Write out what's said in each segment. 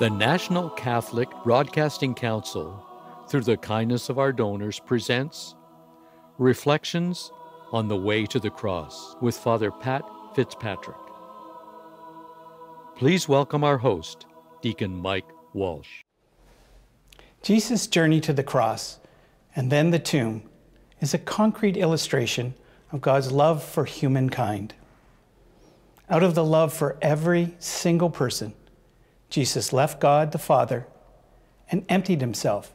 The National Catholic Broadcasting Council, through the kindness of our donors, presents Reflections on the Way to the Cross with Father Pat Fitzpatrick. Please welcome our host, Deacon Mike Walsh. Jesus' journey to the cross and then the tomb is a concrete illustration of God's love for humankind. Out of the love for every single person, Jesus left God the Father and emptied himself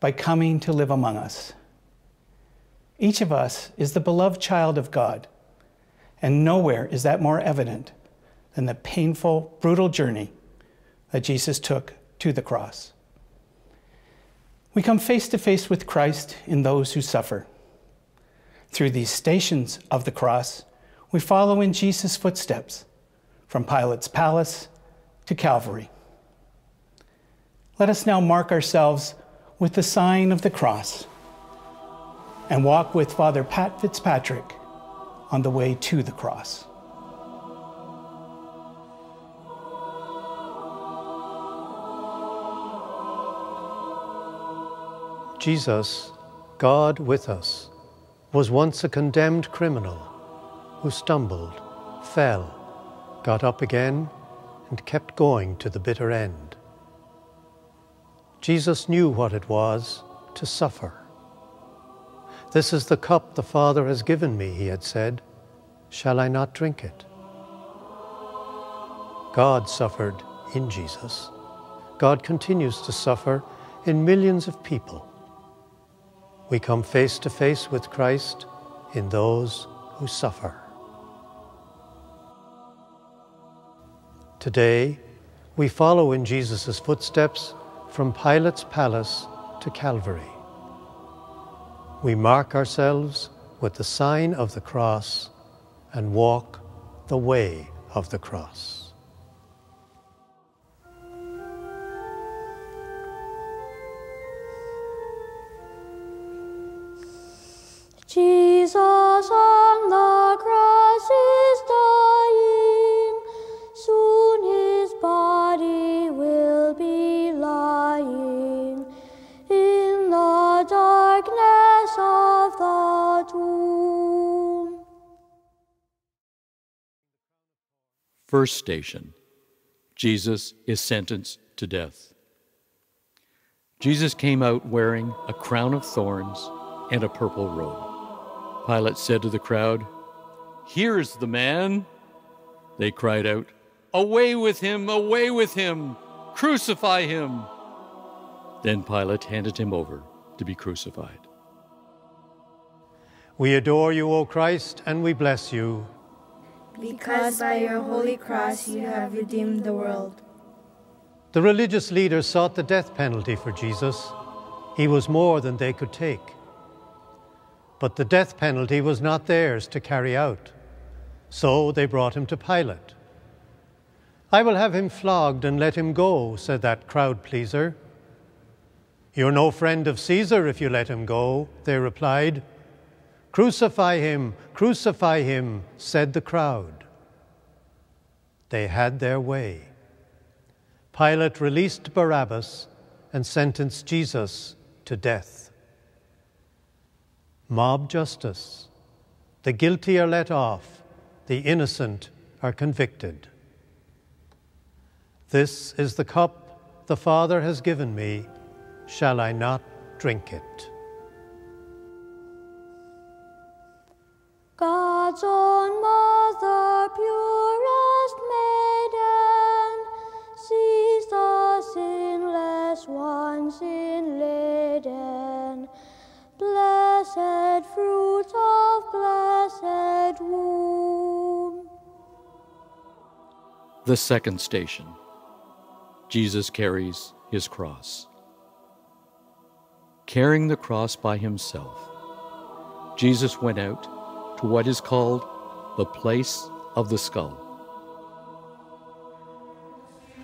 by coming to live among us. Each of us is the beloved child of God, and nowhere is that more evident than the painful, brutal journey that Jesus took to the cross. We come face to face with Christ in those who suffer. Through these stations of the cross, we follow in Jesus' footsteps from Pilate's palace to Calvary. Let us now mark ourselves with the sign of the cross and walk with Father Pat Fitzpatrick on the way to the cross. Jesus, God with us, was once a condemned criminal who stumbled, fell, got up again, and kept going to the bitter end. Jesus knew what it was to suffer. This is the cup the Father has given me, he had said. Shall I not drink it? God suffered in Jesus. God continues to suffer in millions of people. We come face to face with Christ in those who suffer. Today, we follow in Jesus' footsteps from Pilate's palace to Calvary. We mark ourselves with the sign of the cross and walk the way of the cross. Jesus on the cross is dying, First station Jesus is sentenced to death. Jesus came out wearing a crown of thorns and a purple robe. Pilate said to the crowd, Here's the man. They cried out, Away with him! Away with him! Crucify him! Then Pilate handed him over to be crucified. We adore you, O Christ, and we bless you. Because by your holy cross you have redeemed the world. The religious leaders sought the death penalty for Jesus. He was more than they could take. But the death penalty was not theirs to carry out. So they brought him to Pilate. I will have him flogged and let him go, said that crowd pleaser. You're no friend of Caesar if you let him go, they replied. Crucify him, crucify him, said the crowd. They had their way. Pilate released Barabbas and sentenced Jesus to death mob justice. The guilty are let off, the innocent are convicted. This is the cup the Father has given me. Shall I not drink it? God's own mother, purest maiden, sees the sinless ones in laden. Blessed fruit of blessed womb. The second station Jesus carries his cross. Carrying the cross by himself, Jesus went out to what is called the place of the skull.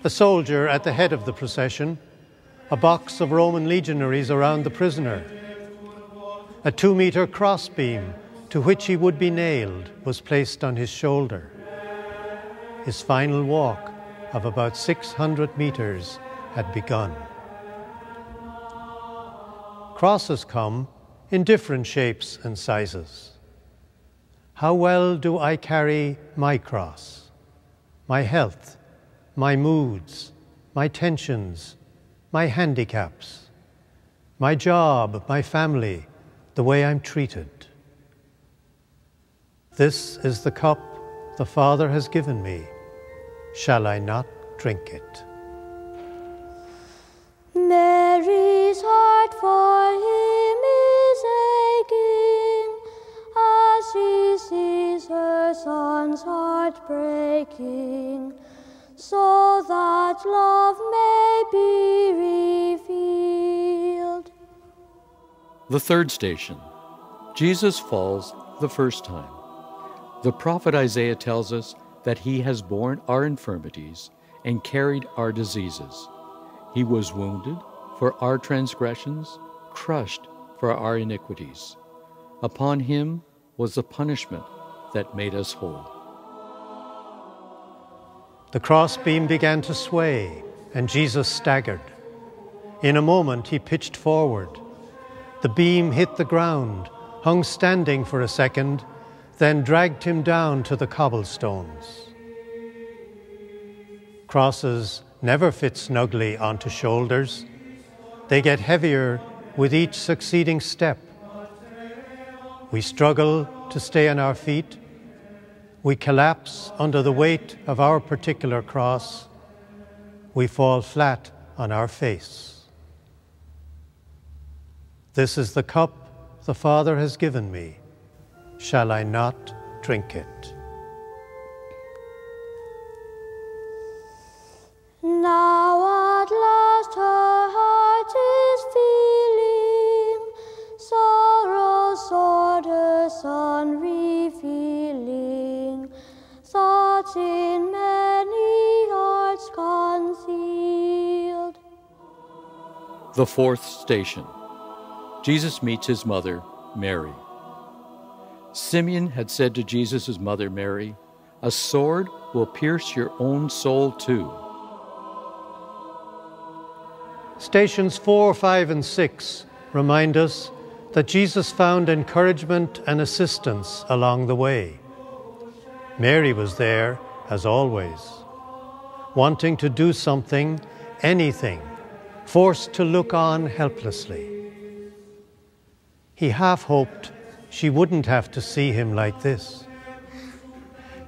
A soldier at the head of the procession, a box of Roman legionaries around the prisoner a two meter crossbeam to which he would be nailed was placed on his shoulder. His final walk of about 600 meters had begun. Crosses come in different shapes and sizes. How well do I carry my cross, my health, my moods, my tensions, my handicaps, my job, my family, the way I'm treated? This is the cup the Father has given me. Shall I not drink it? Mary's heart for him she sees her son's heart breaking, so that love may be revealed. The third station Jesus falls the first time. The prophet Isaiah tells us that he has borne our infirmities and carried our diseases. He was wounded for our transgressions, crushed for our iniquities. Upon him was the punishment that made us whole. The crossbeam began to sway, and Jesus staggered. In a moment, he pitched forward. The beam hit the ground, hung standing for a second, then dragged him down to the cobblestones. Crosses never fit snugly onto shoulders. They get heavier with each succeeding step. We struggle to stay on our feet. We collapse under the weight of our particular cross. We fall flat on our face. This is the cup the Father has given me. Shall I not drink it? Now at last her heart is feeling sorrow sore her revealing thoughts in many hearts concealed. The fourth station Jesus meets his mother, Mary. Simeon had said to Jesus' mother, Mary, A sword will pierce your own soul too. Stations 4, 5, and 6 remind us that Jesus found encouragement and assistance along the way. Mary was there, as always, wanting to do something, anything, forced to look on helplessly. He half hoped she wouldn't have to see him like this.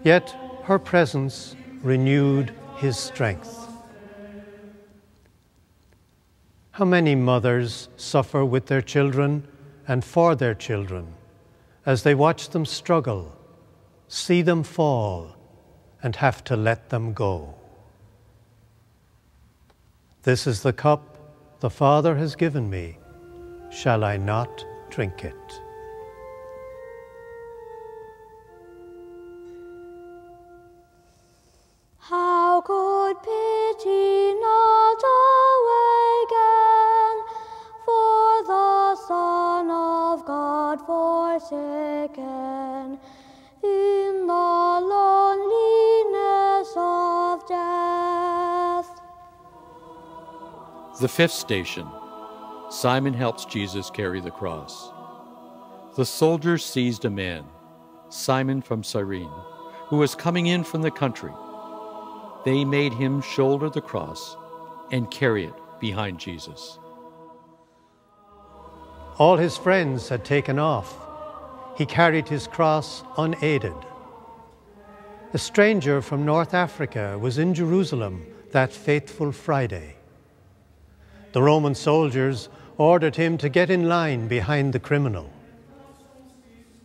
Yet her presence renewed his strength. How many mothers suffer with their children and for their children as they watch them struggle, see them fall, and have to let them go? This is the cup the Father has given me. Shall I not drink it? How could pity not forsaken in the loneliness of death? The fifth station Simon helps Jesus carry the cross. The soldiers seized a man, Simon from Cyrene, who was coming in from the country. They made him shoulder the cross and carry it behind Jesus. All his friends had taken off. He carried his cross unaided. A stranger from North Africa was in Jerusalem that faithful Friday. The Roman soldiers ordered him to get in line behind the criminal.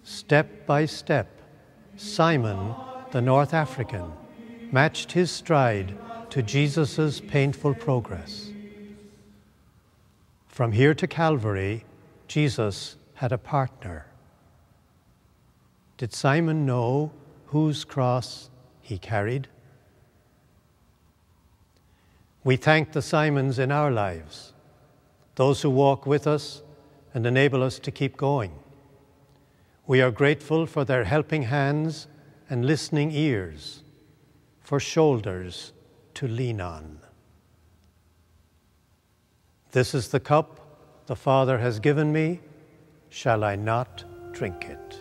Step by step, Simon, the North African, matched his stride to Jesus' painful progress. From here to Calvary, Jesus had a partner. Did Simon know whose cross he carried? We thank the Simons in our lives, those who walk with us and enable us to keep going. We are grateful for their helping hands and listening ears, for shoulders to lean on. This is the cup the Father has given me. Shall I not drink it?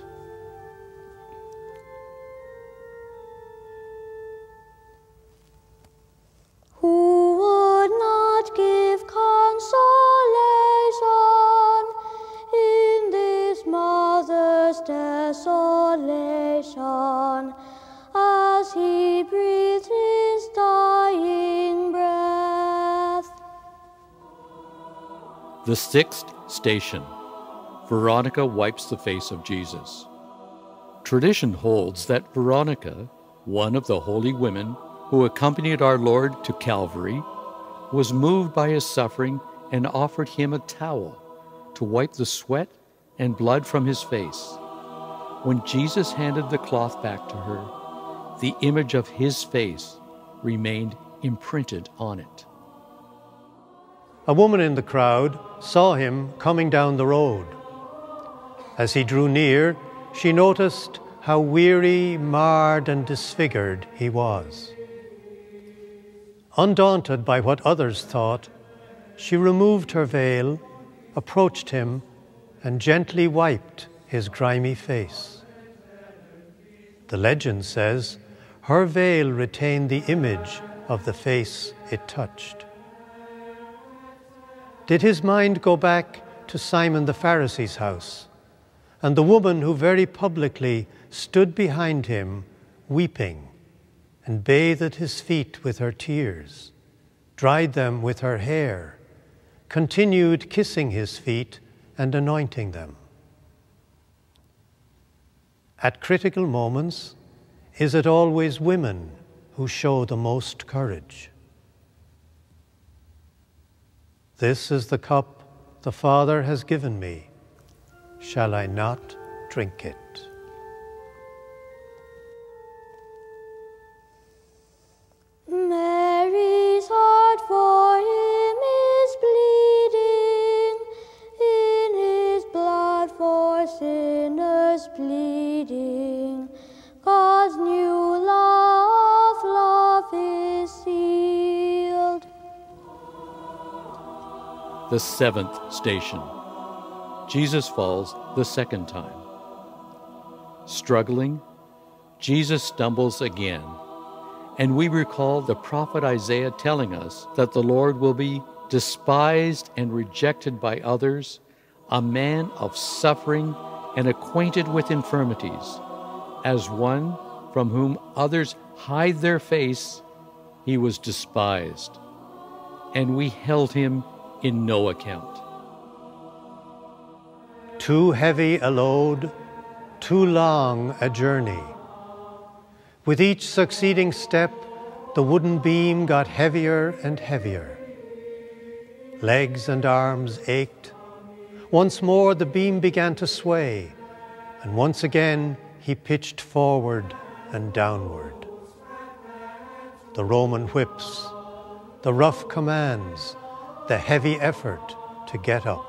The sixth station Veronica wipes the face of Jesus. Tradition holds that Veronica, one of the holy women who accompanied our Lord to Calvary, was moved by his suffering and offered him a towel to wipe the sweat and blood from his face. When Jesus handed the cloth back to her, the image of his face remained imprinted on it. A woman in the crowd saw him coming down the road. As he drew near, she noticed how weary, marred, and disfigured he was. Undaunted by what others thought, she removed her veil, approached him, and gently wiped his grimy face. The legend says her veil retained the image of the face it touched. Did his mind go back to Simon the Pharisee's house and the woman who very publicly stood behind him, weeping, and bathed his feet with her tears, dried them with her hair, continued kissing his feet and anointing them? At critical moments, is it always women who show the most courage? This is the cup the Father has given me. Shall I not drink it? The seventh station. Jesus falls the second time. Struggling, Jesus stumbles again, and we recall the prophet Isaiah telling us that the Lord will be despised and rejected by others, a man of suffering and acquainted with infirmities, as one from whom others hide their face, he was despised, and we held him in no account. Too heavy a load, too long a journey. With each succeeding step, the wooden beam got heavier and heavier. Legs and arms ached. Once more, the beam began to sway, and once again, he pitched forward and downward. The Roman whips, the rough commands, the heavy effort to get up.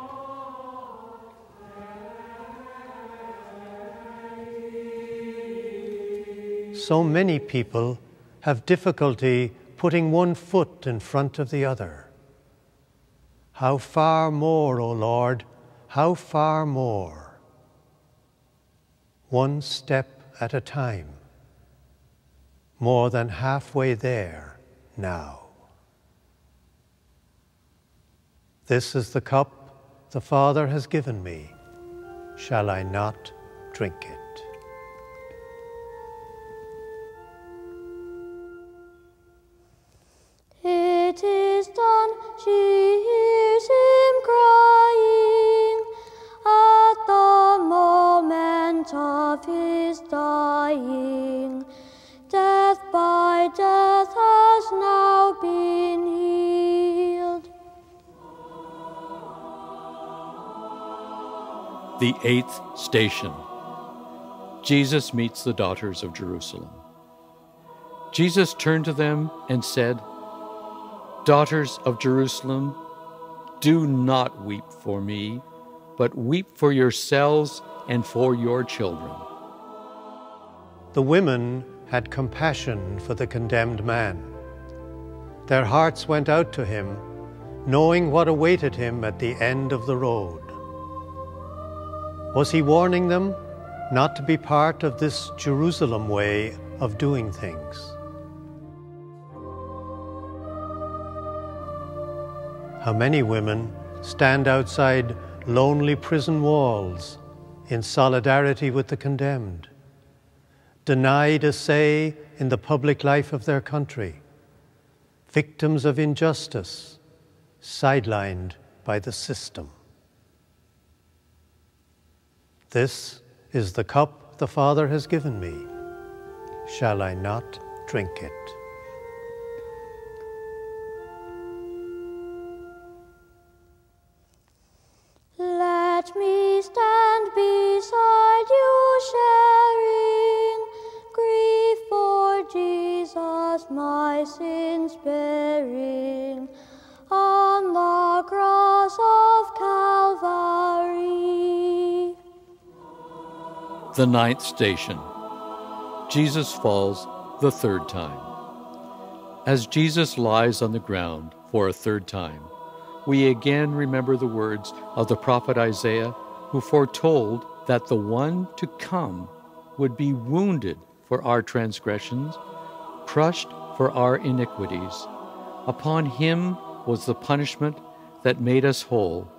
So many people have difficulty putting one foot in front of the other. How far more, O Lord, how far more? One step at a time, more than halfway there now. This is the cup the Father has given me. Shall I not drink it? It is done, she hears him crying at the moment of his dying. Death by death has now been healed. The eighth station. Jesus meets the daughters of Jerusalem. Jesus turned to them and said, Daughters of Jerusalem, do not weep for me, but weep for yourselves and for your children. The women had compassion for the condemned man. Their hearts went out to him knowing what awaited him at the end of the road. Was he warning them not to be part of this Jerusalem way of doing things? How many women stand outside lonely prison walls in solidarity with the condemned, denied a say in the public life of their country, victims of injustice, sidelined by the system. This is the cup the Father has given me. Shall I not drink it? Let me stand beside you, sharing grief for Jesus, my sins bearing on the cross of Calvary. The ninth station Jesus falls the third time. As Jesus lies on the ground for a third time, we again remember the words of the prophet Isaiah, who foretold that the one to come would be wounded for our transgressions, crushed for our iniquities. Upon him was the punishment that made us whole,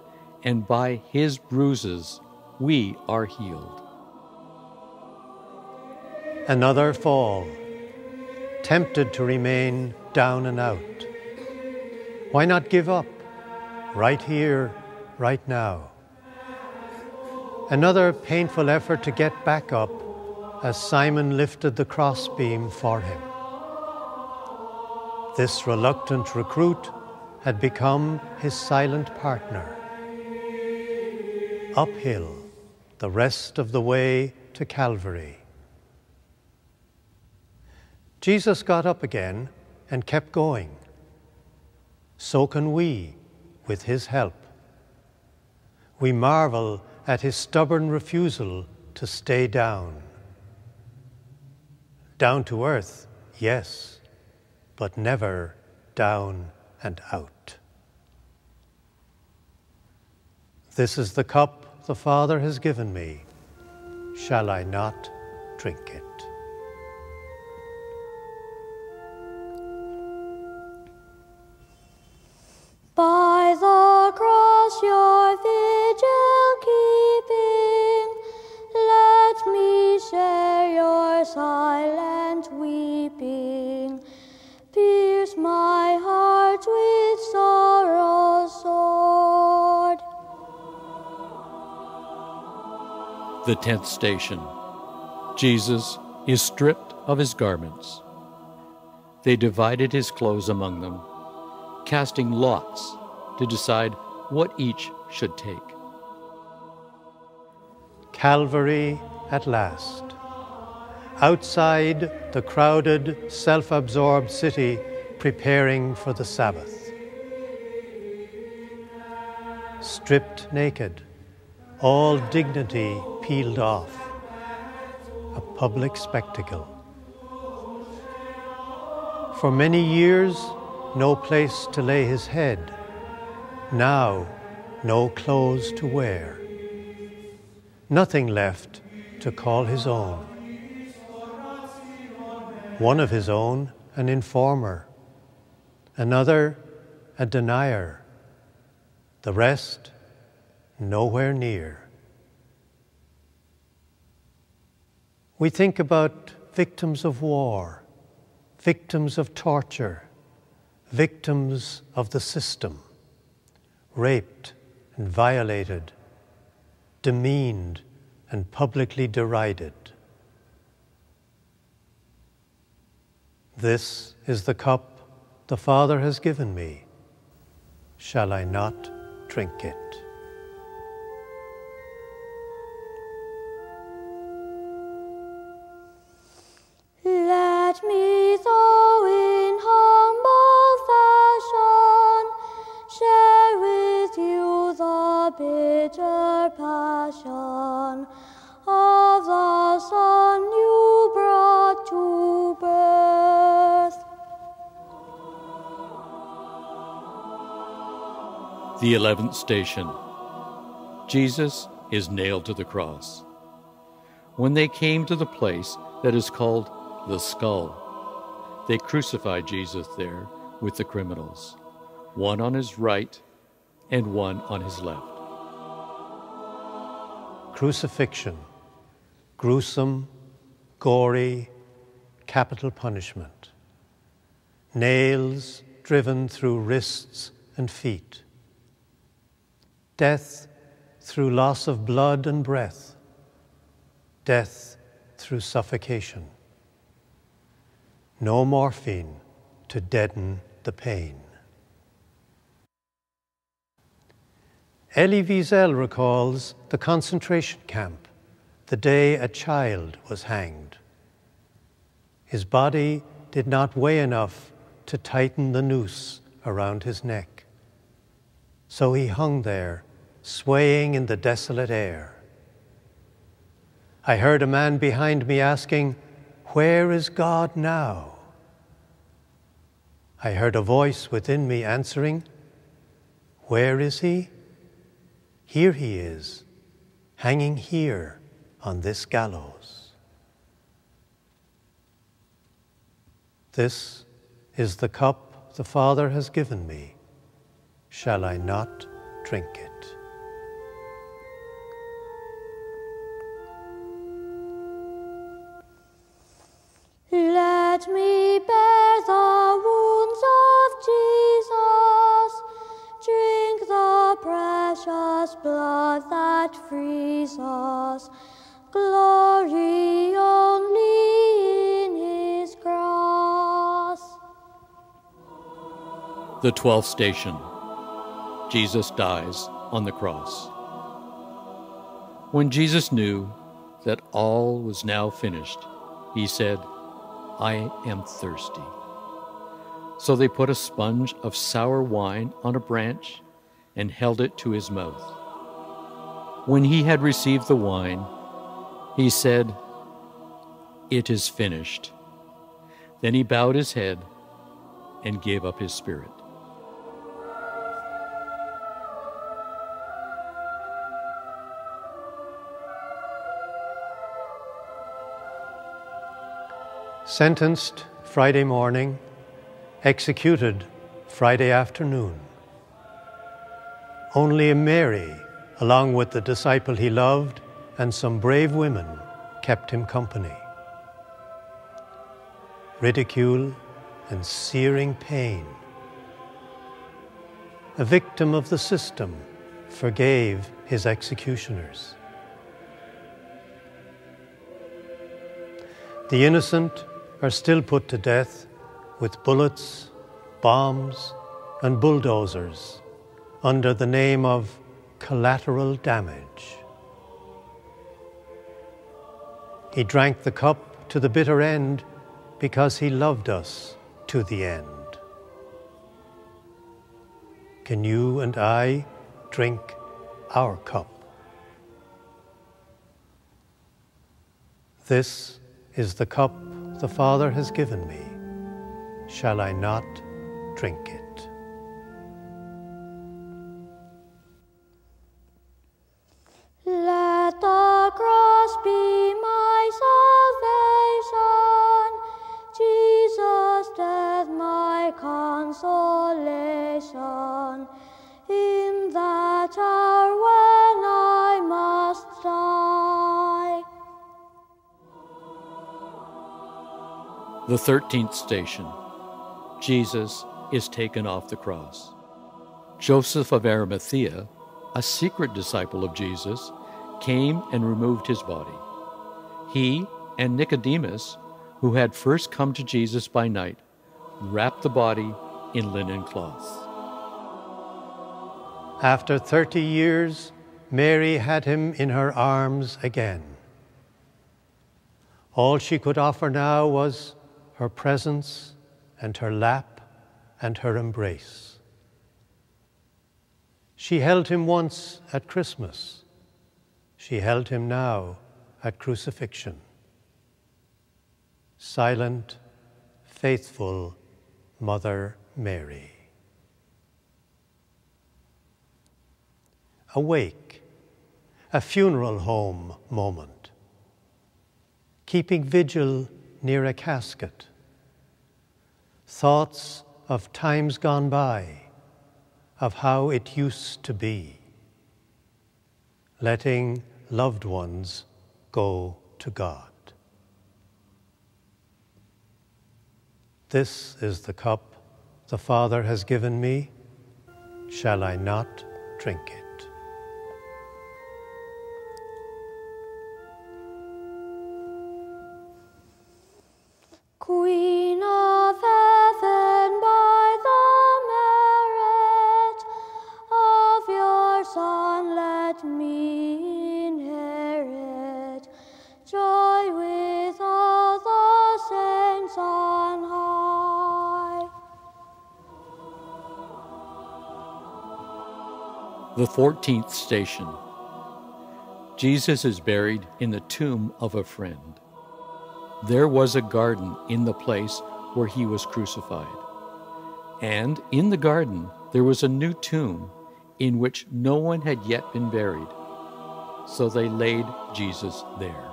and by his bruises we are healed. Another fall, tempted to remain down and out. Why not give up? right here, right now. Another painful effort to get back up as Simon lifted the crossbeam for him. This reluctant recruit had become his silent partner. Uphill, the rest of the way to Calvary. Jesus got up again and kept going. So can we with His help. We marvel at His stubborn refusal to stay down. Down to earth, yes, but never down and out. This is the cup the Father has given me. Shall I not drink it? By the cross your vigil keeping, let me share your silent weeping. Pierce my heart with sorrow's sword. The tenth station Jesus is stripped of his garments. They divided his clothes among them casting lots to decide what each should take. Calvary at last. Outside the crowded, self absorbed city preparing for the Sabbath. Stripped naked, all dignity peeled off. A public spectacle. For many years, no place to lay his head, now no clothes to wear, nothing left to call his own. One of his own, an informer, another, a denier, the rest, nowhere near. We think about victims of war, victims of torture victims of the system, raped and violated, demeaned and publicly derided. This is the cup the Father has given me. Shall I not drink it? The eleventh station Jesus is nailed to the cross. When they came to the place that is called the skull, they crucified Jesus there with the criminals, one on his right and one on his left. Crucifixion, gruesome, gory, capital punishment. Nails driven through wrists and feet. Death through loss of blood and breath. Death through suffocation. No morphine to deaden the pain. Elie Wiesel recalls the concentration camp the day a child was hanged. His body did not weigh enough to tighten the noose around his neck. So he hung there, swaying in the desolate air. I heard a man behind me asking, Where is God now? I heard a voice within me answering, Where is he? Here he is, hanging here on this gallows. This is the cup the Father has given me. Shall I not drink it? Let me bear the wounds of Jesus, drink the precious blood that frees us. Glory only in his cross. The twelfth station Jesus dies on the cross. When Jesus knew that all was now finished, he said, I am thirsty. So they put a sponge of sour wine on a branch and held it to his mouth. When he had received the wine, he said, It is finished. Then he bowed his head and gave up his spirit. Sentenced Friday morning, executed Friday afternoon. Only Mary, along with the disciple he loved and some brave women, kept him company. Ridicule and searing pain. A victim of the system forgave his executioners. The innocent are still put to death with bullets, bombs, and bulldozers under the name of collateral damage. He drank the cup to the bitter end because he loved us to the end. Can you and I drink our cup? This is the cup the Father has given me. Shall I not drink it? The thirteenth station Jesus is taken off the cross. Joseph of Arimathea, a secret disciple of Jesus, came and removed his body. He and Nicodemus, who had first come to Jesus by night, wrapped the body in linen cloths. After 30 years, Mary had him in her arms again. All she could offer now was her presence and her lap and her embrace. She held him once at Christmas. She held him now at crucifixion. Silent, faithful Mother Mary. Awake, a funeral home moment, keeping vigil near a casket, thoughts of times gone by, of how it used to be, letting loved ones go to God. This is the cup the Father has given me. Shall I not drink it? 14th station Jesus is buried in the tomb of a friend. There was a garden in the place where he was crucified. And in the garden there was a new tomb in which no one had yet been buried. So they laid Jesus there.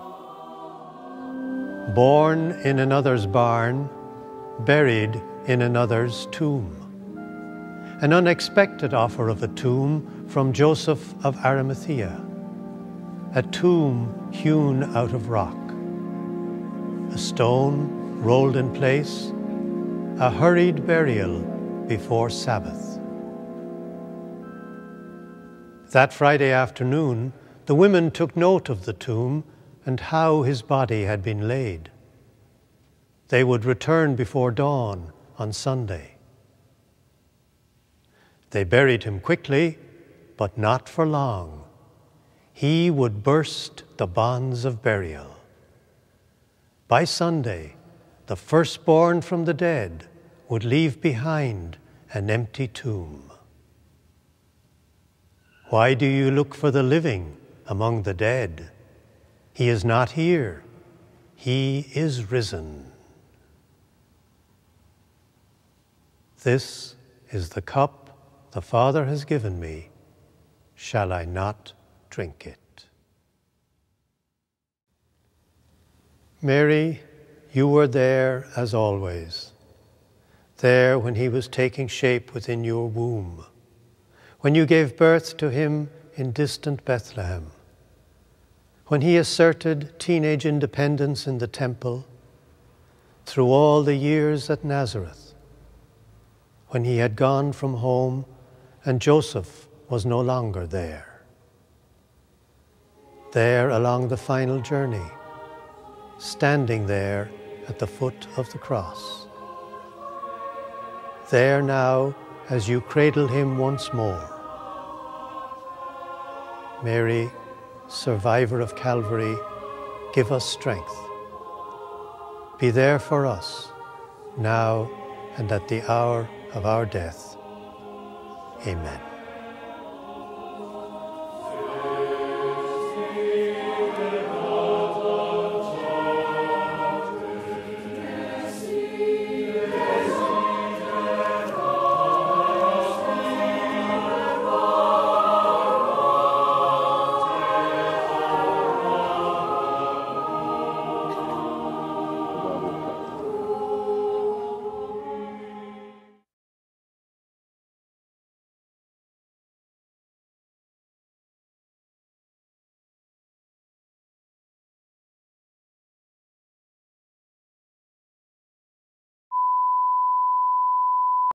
Born in another's barn, buried in another's tomb. An unexpected offer of a tomb from Joseph of Arimathea. A tomb hewn out of rock. A stone rolled in place. A hurried burial before Sabbath. That Friday afternoon, the women took note of the tomb and how his body had been laid. They would return before dawn on Sunday. They buried him quickly, but not for long. He would burst the bonds of burial. By Sunday, the firstborn from the dead would leave behind an empty tomb. Why do you look for the living among the dead? He is not here, he is risen. This is the cup the Father has given me. Shall I not drink it? Mary, you were there as always, there when he was taking shape within your womb, when you gave birth to him in distant Bethlehem, when he asserted teenage independence in the temple, through all the years at Nazareth, when he had gone from home and Joseph was no longer there. There along the final journey, standing there at the foot of the cross. There now as you cradle him once more. Mary, survivor of Calvary, give us strength. Be there for us, now and at the hour of our death. Amen.